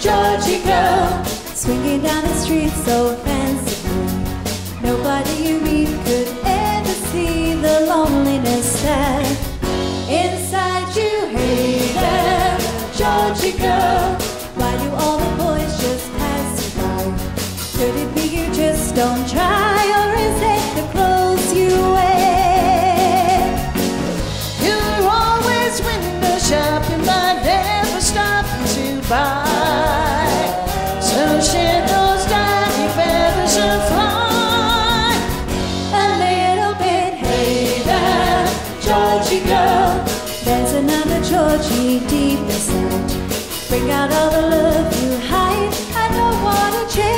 Georgie girl, swinging down the street so fancy. Nobody you meet could ever see the loneliness that inside you. Hey there, Georgie girl, why do all the boys just pass you by? Could it be you just don't try? eulogy deep inside. Bring out all the love you hide. I don't wanna change.